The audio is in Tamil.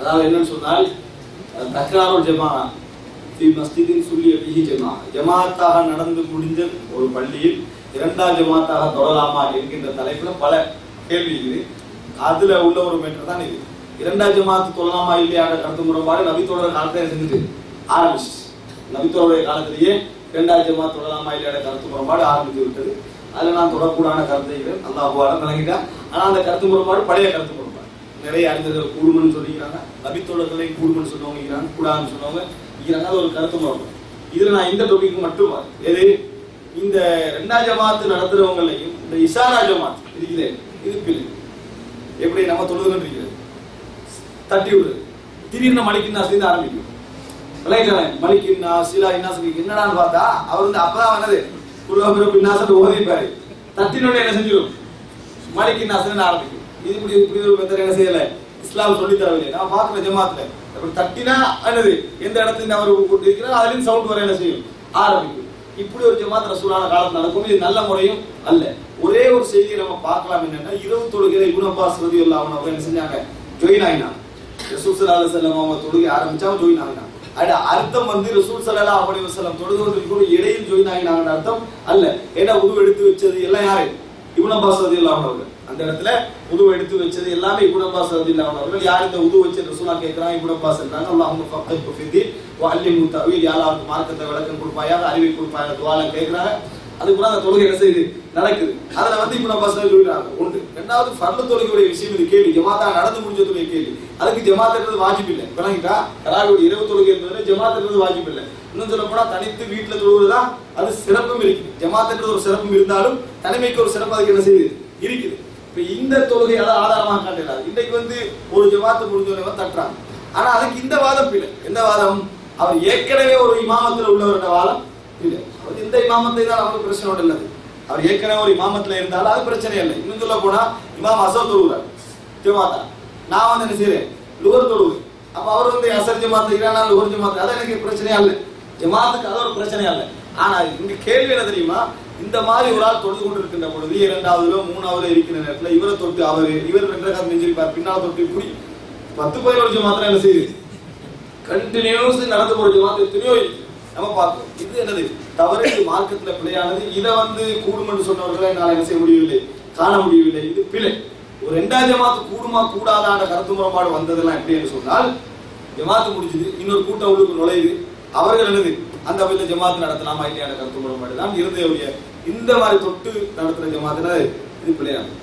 அதாவது என்னன்னு சொன்னால் தக்ராருல் ஜமா ஃபி மஸ்ஜிதின் சொல்லிய பிஹி ஜமா ஜமாத்தாக நடந்து முடிந்த ஒரு பள்ளியில் இரண்டாம் ஜமாத்தாக தொடரலாமா என்கின்ற தலைப்புல பல கேள்வி இருக்குது. அதுல உள்ள ஒரு மேட்டர் தான் இது. இரண்டாம் ஜமாத்து தொடரலாமா இல்லையா கருத்து முறைப்பாடு நபித்தோட காலத்தை செஞ்சுட்டு ஆரம்பிச்சு நபித்தோடைய காலத்திலேயே இரண்டாம் ஜமாத் தொடரலாமா இல்லையா கருத்து முறைப்பாடு ஆரம்பித்து விட்டது. அதுல நான் தொடரக்கூடான கருத்தை அல்லாஹுவால விளங்கிட்டேன். ஆனா அந்த கருத்து முறைப்பாடு பழைய கருத்து முறைப்பாடு நிறைய அறிஞர்கள் கூடுமன்னு சொல்லிக்கிறாங்க. நபித்தோழர்களை கூடுமன்னு சொன்னவங்க இருக்கிறாங்க கூடாதுன்னு சொன்னவங்க இருக்கிறாங்க அது ஒரு கருத்து முறைப்பாடு இதுல நான் இந்த டாபிக் மட்டும் எது? இந்த ரெண்டா ஜமாத்து நடத்துறவங்களையும் இந்த இசாரா ஜமாத் இருக்குது இது பிள்ளை எப்படி நம்ம தொழுதுன்னு இருக்கிறது? தட்டி விடுறது திடீர்னு மணிக்கு சேர்ந்து ஆரம்பிக்கும். விளையாட்டு மணிக்கு சீலா என்ன என்னடான்னு பார்த்தா அவர் வந்து அப்பதான் வந்தது குலோபிர பின்னாசத்தை ஓதிப்பாரு. தட்டினோட என்ன செஞ்சிடும் மணிக்கு நாசன் ஆரம்பிக்கும். இது இப்படி இப்படி ஒரு மெத்தட் என்ன செய்யல? இஸ்லாம் சொல்லி தரவில்லை நான் பார்க்கிற ஜமாத்துல. அப்படி தட்டினா என்னது? எந்த இடத்துல அவர் இருக்கிறார் அதுலயும் சவுண்ட் வர என்ன செய்யும்? ஆரம்பிக்கும். இப்படி ஒரு ஜமாத் ரசூலான காலம் நடக்கும். இது நல்ல முறையும் அல்ல. ஒரே ஒரு செய்தியை நம்ம பார்க்கலாம் என்னன்னா இரவு தொழுகிற இபுன் அப்பாஸ் இல்லாம அவங்க என்ன செஞ்சாங்க? ஜொயின் ஆகினான் ரசூல் ஸல்லல்லாஹு செல்லம் அவங்க தொழுகை ஆரம்பிச்சா ஜொயின் ஆகினான் அது அர்த்தம் வந்து ரசூல் ஸல்லல்லாஹு அலைஹி வஸல்லம் தொழுதுவதற்கு கூட இடையில் ஜொயின் ஆகினாங்கன்ற அர்த்தம் அல்ல. ஏன்னா உருவெடுத்து வச்சது எல்லாம் யாரு? இப்னு அப்பாஸ் ரலியல்லாஹு அவர்கள். அந்த இடத்துல உது எடுத்து வச்சது எல்லாமே இப்னு அப்பாஸ் ரலியல்லாஹு அவர்கள். யார் இந்த உது வச்சு ரசூலா கேக்குறாங்க இப்னு அப்பாஸ் என்றாங்க அல்லாஹும்ம ஃபக்ஹு ஃபிதி வ அல்லிமு தஅவீல் மார்க்கத்தை விளக்கம் கொடுப்பாயா அறிவை கொடுப்பாயா துவாலம் கேக்குறாங்க. அது கூட அந்த தொழுகை என்ன செய்யுது? நடக்குது. அதுல வந்து இப்ப நம்ம பசங்க சொல்லிடுறாங்க ஒன்று ரெண்டாவது ஃபர்ல தொழுகையுடைய விஷயம் இது கேள்வி. ஜமாத்தா நடந்து முடிஞ்சதுடைய கேள்வி. அதுக்கு ஜமாத்துன்றது வாஜிப் இல்லை. விளங்கிட்டா? கராவுடைய இரவு தொழுகை என்பது ஜமாத்துன்றது வாஜிப் இல்லை. இன்னும் சொல்ல போனா தனித்து வீட்டுல தொழுவதுதான் அது சிறப்பும் இருக்கு ஜமாத்துன்றது ஒரு சிறப்பும் இருந்தாலும் தனிமைக்கு ஒரு சிறப்பு அதுக்கு என்ன செய்யுது? இருக்குது. இப்ப இந்த தொழுகை அதான் ஆதாரமாக காட்டிடாது இன்னைக்கு வந்து ஒரு ஜமாத்து முடிஞ்சவங்க தட்டுறாங்க. ஆனா அதுக்கு இந்த வாதம் இல்லை. எந்த வாதம்? அவர் ஏற்கனவே ஒரு இமாமத்தில் உள்ளவரோட வாதம் இல்லை. இந்த இமாமத்தை தான் அவருக்கு பிரச்சனை ஒன்றும் இல்லை அவர் ஏற்கனவே ஒரு இமாமத்துல இருந்தாலும் அது பிரச்சனை இல்லை. இன்னும் சொல்ல போனா இமாம் அசோ தொழுகிறார் ஜமாத்தா. நான் வந்து என்ன செய்யறேன் லுகர் தொழுகிறேன் அப்ப அவர் வந்து அசர் ஜமாத்து இருக்கிறான் லுகர் ஜமாத்து அது எனக்கு பிரச்சனையா இல்லை. ஜமாத்துக்கு அது ஒரு பிரச்சனையா இல்லை. ஆனா இங்க கேள்வி என்ன தெரியுமா? இந்த மாதிரி ஒரு ஆள் தொழுது கொண்டு இருக்கின்ற பொழுது இரண்டாவதுல மூணாவதுல இருக்கிற நேரத்துல இவரை தொட்டு அவர் இவர் ரெண்டு காலம் நெஞ்சிருப்பார் பின்னால் தொட்டு இப்படி பத்து பதினோரு ஜமாத்திரம் என்ன செய்யுது கண்டினியூஸ் நடந்து போற ஜமாத்து எத்தனையோ இருக்கு. நம்ம பார்த்தோம் இது என்னது? தவறு இது மார்க்கத்துல பிழையானது. இதை வந்து கூடுமென்று சொன்னவர்களை என்னால் என்ன செய்ய முடியவில்லை? காண முடியவில்லை. இது பிழை. ஒரு ரெண்டாவது ஜமாத்து கூடுமா கூடாதான கருத்து முரண்பாடு வந்ததெல்லாம் எப்படி என்று சொன்னால் ஜமாத்து முடிஞ்சது. இன்னொரு கூட்டம் உள்ளுக்கு நுழையுது. அவர்கள் என்னது? அந்த வகையில் ஜமாத்து நடத்தலாமா இல்லையான கருத்து முரண்பாடு தான் இருந்தே இந்த மாதிரி தொட்டு நடத்துற ஜமாத்துல இது பிழையானது.